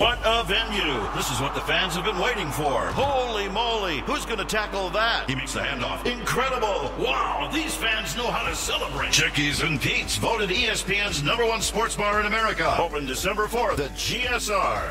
What a venue! This is what the fans have been waiting for. Holy moly! Who's going to tackle that? He makes the handoff. Incredible! Wow! These fans know how to celebrate. Chickie's and Pete's voted ESPN's number one sports bar in America. Open December 4th at GSR.